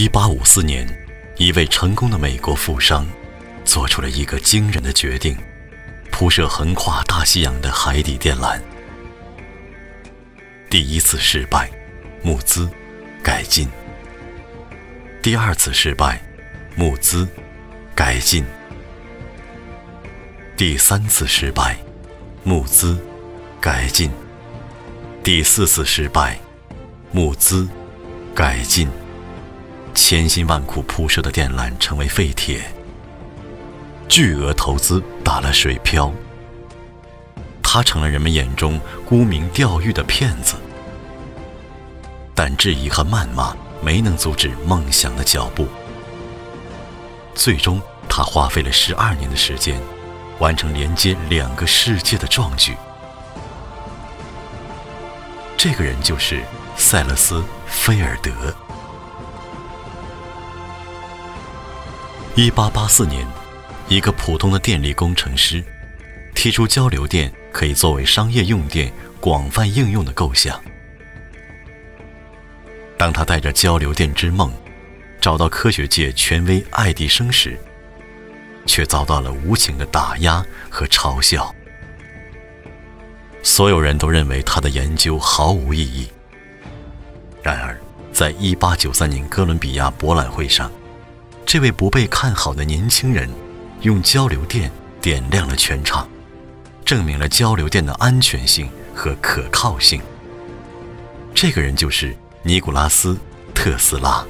一八五四年，一位成功的美国富商做出了一个惊人的决定：铺设横跨大西洋的海底电缆。第一次失败，募资，改进；第二次失败，募资，改进；第三次失败，募资，改进；第四次失败。募资，改进，千辛万苦铺设的电缆成为废铁，巨额投资打了水漂，他成了人们眼中沽名钓誉的骗子。但质疑和谩骂没能阻止梦想的脚步，最终他花费了十二年的时间，完成连接两个世界的壮举。这个人就是。塞勒斯·菲尔德。一八八四年，一个普通的电力工程师提出交流电可以作为商业用电广泛应用的构想。当他带着交流电之梦找到科学界权威爱迪生时，却遭到了无情的打压和嘲笑。所有人都认为他的研究毫无意义。然而，在1893年哥伦比亚博览会上，这位不被看好的年轻人用交流电点亮了全场，证明了交流电的安全性和可靠性。这个人就是尼古拉斯·特斯拉。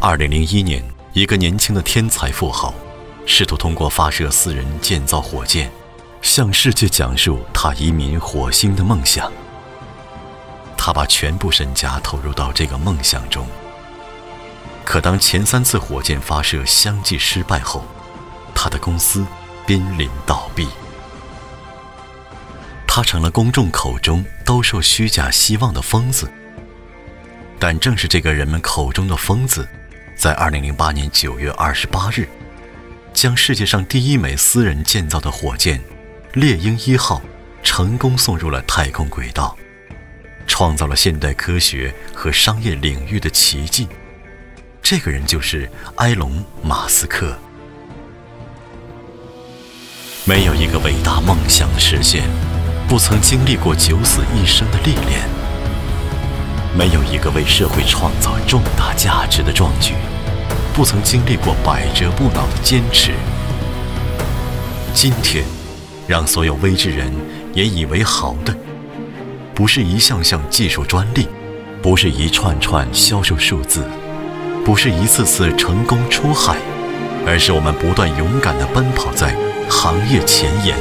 2001年，一个年轻的天才富豪试图通过发射私人建造火箭，向世界讲述他移民火星的梦想。他把全部身家投入到这个梦想中。可当前三次火箭发射相继失败后，他的公司濒临倒闭。他成了公众口中兜售虚假希望的疯子。但正是这个人们口中的疯子，在2008年9月28日，将世界上第一枚私人建造的火箭“猎鹰一号”成功送入了太空轨道。创造了现代科学和商业领域的奇迹。这个人就是埃隆·马斯克。没有一个伟大梦想的实现，不曾经历过九死一生的历练；没有一个为社会创造重大价值的壮举，不曾经历过百折不挠的坚持。今天，让所有微智人也以为豪的。不是一项项技术专利，不是一串串销售数字，不是一次次成功出海，而是我们不断勇敢地奔跑在行业前沿，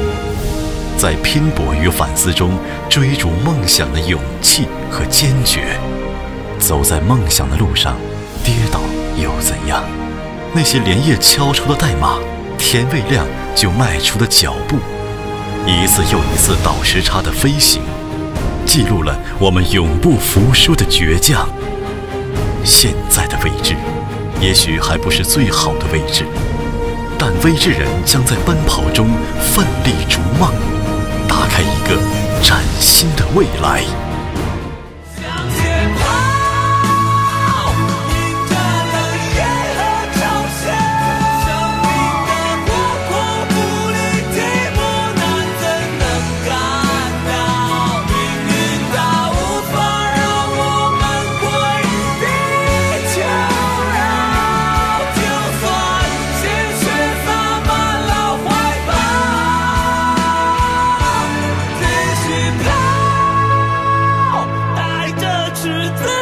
在拼搏与反思中追逐梦想的勇气和坚决。走在梦想的路上，跌倒又怎样？那些连夜敲出的代码，天未亮就迈出的脚步，一次又一次倒时差的飞行。记录了我们永不服输的倔强。现在的位置，也许还不是最好的位置，但微智人将在奔跑中是他